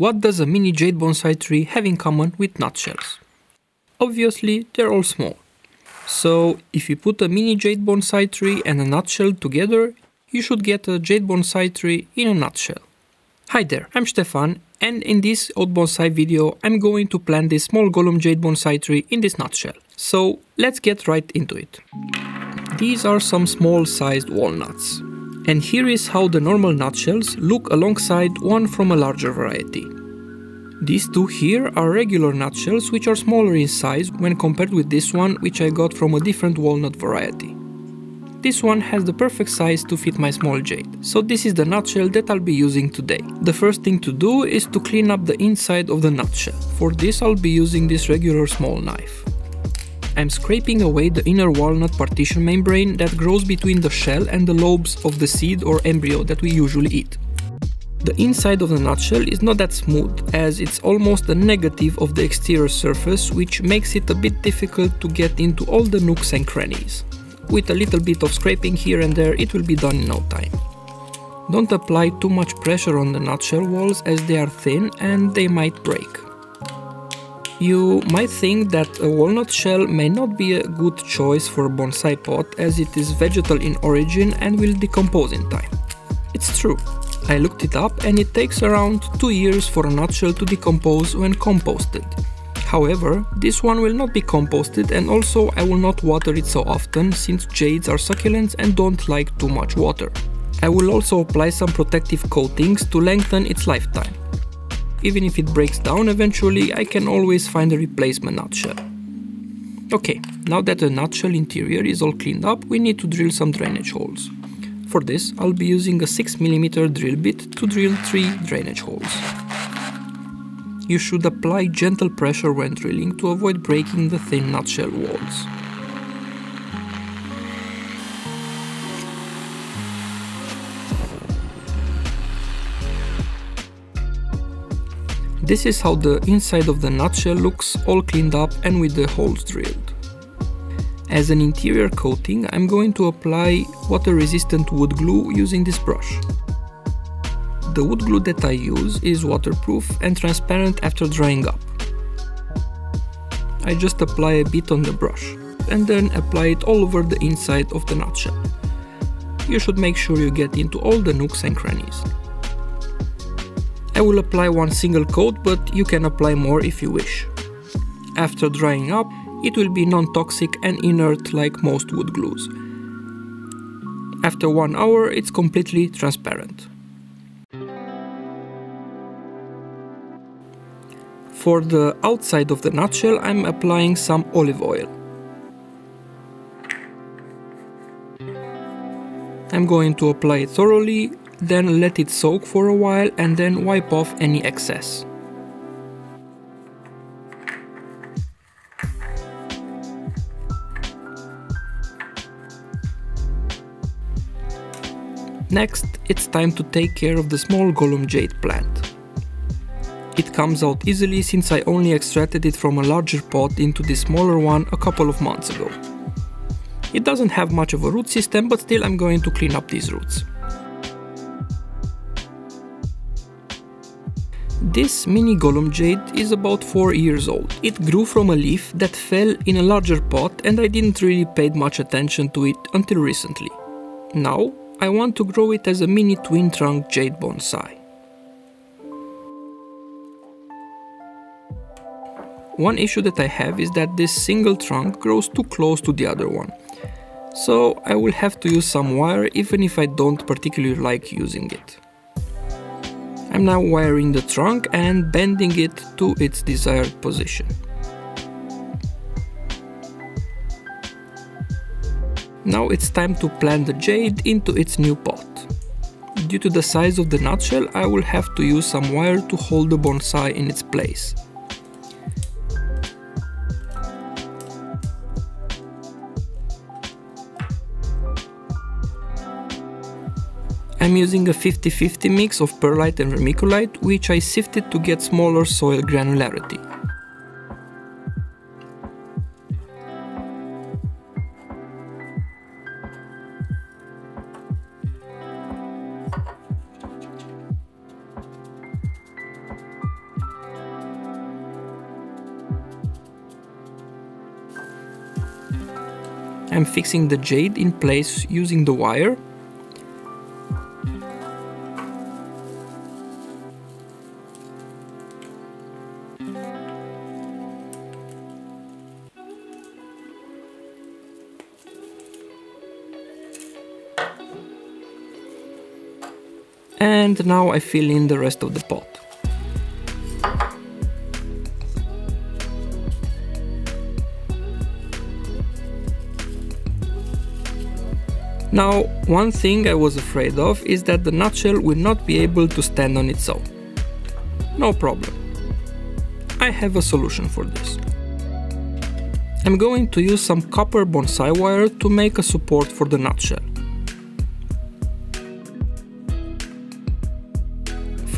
What does a mini jade bonsai tree have in common with nutshells? Obviously, they're all small. So, if you put a mini jade bonsai tree and a nutshell together, you should get a jade bonsai tree in a nutshell. Hi there, I'm Stefan, and in this Odd Bonsai video, I'm going to plant this small Gollum jade bonsai tree in this nutshell. So, let's get right into it. These are some small sized walnuts. And here is how the normal nutshells look alongside one from a larger variety. These two here are regular nutshells which are smaller in size when compared with this one which I got from a different walnut variety. This one has the perfect size to fit my small jade, so this is the nutshell that I'll be using today. The first thing to do is to clean up the inside of the nutshell. For this I'll be using this regular small knife. I'm scraping away the inner walnut partition membrane that grows between the shell and the lobes of the seed or embryo that we usually eat. The inside of the nutshell is not that smooth, as it's almost the negative of the exterior surface, which makes it a bit difficult to get into all the nooks and crannies. With a little bit of scraping here and there, it will be done in no time. Don't apply too much pressure on the nutshell walls as they are thin and they might break. You might think that a walnut shell may not be a good choice for a bonsai pot as it is vegetal in origin and will decompose in time. It's true. I looked it up and it takes around 2 years for a nutshell to decompose when composted. However, this one will not be composted and also I will not water it so often since jades are succulents and don't like too much water. I will also apply some protective coatings to lengthen its lifetime. Even if it breaks down eventually, I can always find a replacement nutshell. Okay, now that the nutshell interior is all cleaned up, we need to drill some drainage holes. For this, I'll be using a 6mm drill bit to drill 3 drainage holes. You should apply gentle pressure when drilling to avoid breaking the thin nutshell walls. This is how the inside of the nutshell looks all cleaned up and with the holes drilled. As an interior coating, I'm going to apply water resistant wood glue using this brush. The wood glue that I use is waterproof and transparent after drying up. I just apply a bit on the brush and then apply it all over the inside of the nutshell. You should make sure you get into all the nooks and crannies. I will apply one single coat, but you can apply more if you wish. After drying up, it will be non-toxic and inert like most wood glues. After one hour, it's completely transparent. For the outside of the nutshell, I'm applying some olive oil. I'm going to apply it thoroughly then let it soak for a while and then wipe off any excess. Next, it's time to take care of the small Gollum jade plant. It comes out easily since I only extracted it from a larger pot into this smaller one a couple of months ago. It doesn't have much of a root system, but still I'm going to clean up these roots. This mini Gollum jade is about 4 years old. It grew from a leaf that fell in a larger pot and I didn't really pay much attention to it until recently. Now, I want to grow it as a mini twin trunk jade bonsai. One issue that I have is that this single trunk grows too close to the other one. So I will have to use some wire even if I don't particularly like using it. I'm now wiring the trunk and bending it to its desired position. Now it's time to plant the jade into its new pot. Due to the size of the nutshell, I will have to use some wire to hold the bonsai in its place. I'm using a 50-50 mix of perlite and vermiculite, which I sifted to get smaller soil granularity. I'm fixing the jade in place using the wire And now I fill in the rest of the pot. Now, one thing I was afraid of is that the nutshell will not be able to stand on its own. No problem. I have a solution for this. I'm going to use some copper bonsai wire to make a support for the nutshell.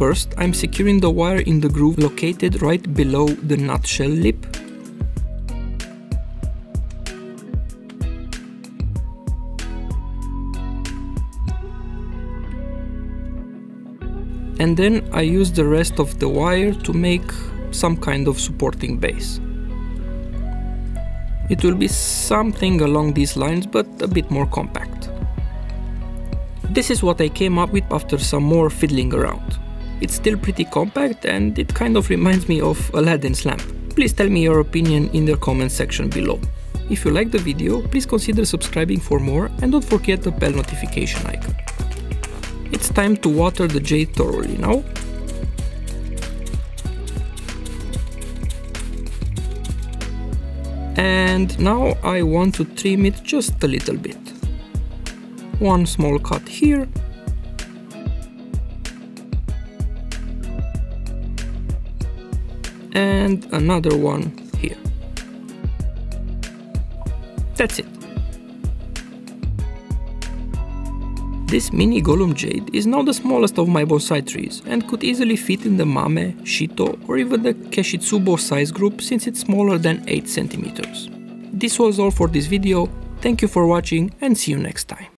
First, I'm securing the wire in the groove located right below the nutshell lip and then I use the rest of the wire to make some kind of supporting base. It will be something along these lines but a bit more compact. This is what I came up with after some more fiddling around. It's still pretty compact and it kind of reminds me of Aladdin's lamp. Please tell me your opinion in the comment section below. If you like the video, please consider subscribing for more and don't forget the bell notification icon. It's time to water the jade thoroughly now. And now I want to trim it just a little bit. One small cut here. And another one here. That's it. This mini Gollum jade is now the smallest of my bonsai trees and could easily fit in the Mame, Shito or even the Keshitsubo size group since it's smaller than 8 cm. This was all for this video, thank you for watching and see you next time.